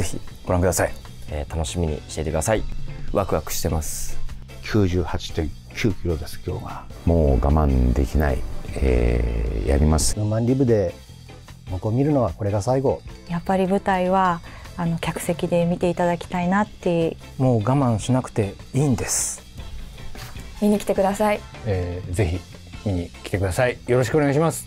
ぜひご覧ください。えー楽しみにしていてください。ワクワクしてます。98.9キロです今日は。もう我慢できない、えーやります。ロマンリブで僕を見るのはこれが最後。やっぱり舞台はあの客席で見ていただきたいなって。もう我慢しなくていいんです、見に来てください。えーぜひ見に来てください。よろしくお願いします。